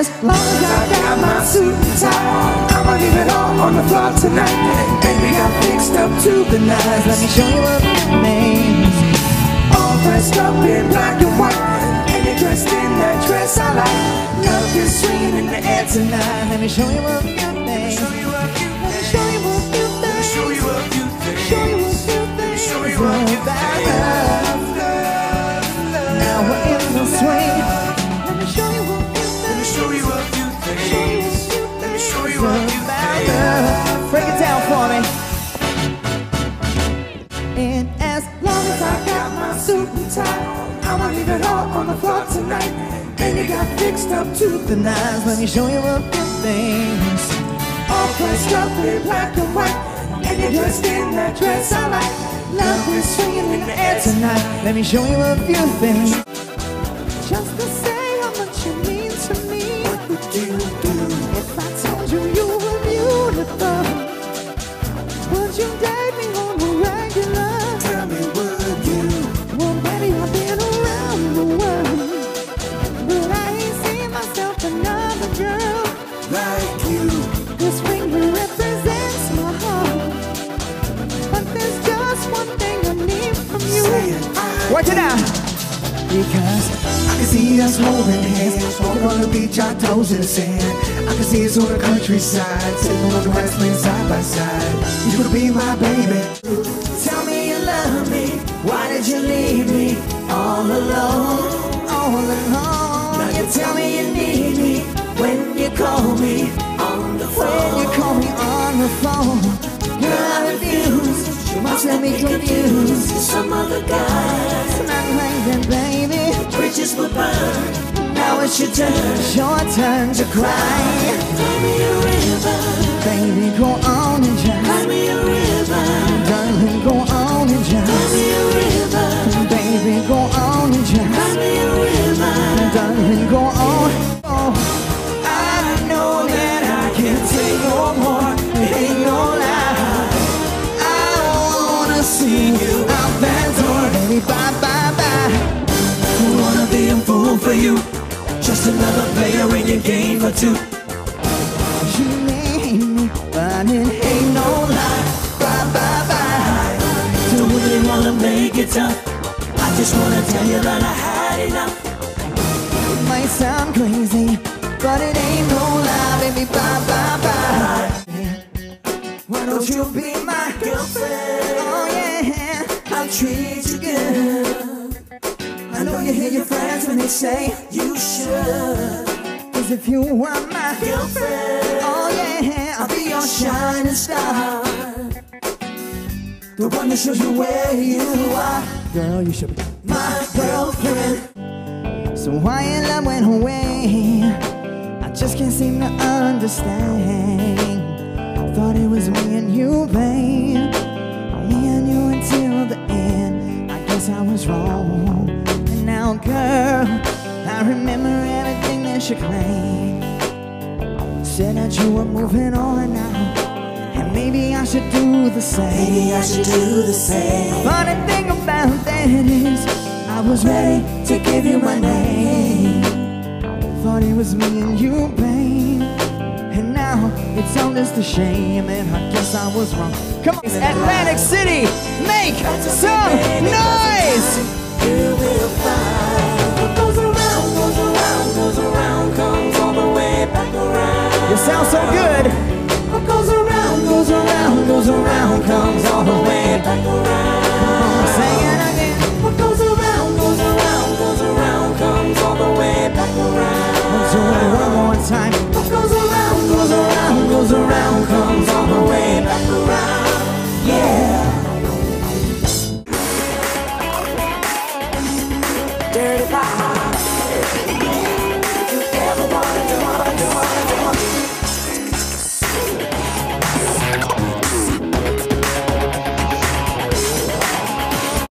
as long as I got my suit and tie, I'ma leave it all on the floor tonight. Baby, I'm fixed up to the nines. Let me show you what it means. All dressed up in black and white, and you're dressed in that dress I like. Love is swinging in the air tonight. Let me show you what it means. Let me show you what you think. Show you what you think. Show you what you think. Show you what you think. Now we're in the swing. Let me show you what show you what you think. Let me show you what you think. Break it down for me. And as long as I got my suit and tie, I'ma leave it all on the floor tonight. And you got fixed up to the nines. Let me show you a few things. All dressed up in black and white, and you're dressed in that dress I like. Love is swinging in the air tonight. Let me show you a few things. Because I can see us holding hands, walking on the beach, our toes in the sand. I can see us on the countryside, sitting on the grassland side by side. You could be my baby. Tell me you love me. Why did you leave me all alone? All alone. Now you tell me you need me when you call me on the phone. When you call me on the phone, girl, I refuse. You must let me confuse Now it's your turn. Your turn to cry. Cry me a river. Baby, go on and just. Cry me a river. Darling, go on and just. Cry me a river. Baby, go on and just. Cry me a river. Two. You need me, but it ain't no lie. Bye, bye, bye. Don't really wanna make it tough. I just wanna tell you that I had enough. It might sound crazy, but it ain't no lie, baby. Bye, bye, bye. Why don't you be my girlfriend? Oh yeah, I'll treat you good. I know you hear your friends when they say you should. Cause if you were my girlfriend, oh yeah, I'll be your shining star. The one that shows you where you are. Girl, you should be my girlfriend. So why your love went away? I just can't seem to understand. Thought it was me and you, babe. Me and you until the end. I guess I was wrong. And now, girl, I remember everything that you claimed. Said that you were moving on now. And maybe I should do the same. Maybe I should do the same. Funny thing about that is, I was ready to give you my name. Thought it was me and you, babe. And now it's all just a shame, and I guess I was wrong. Come on, Atlantic City, make some noise!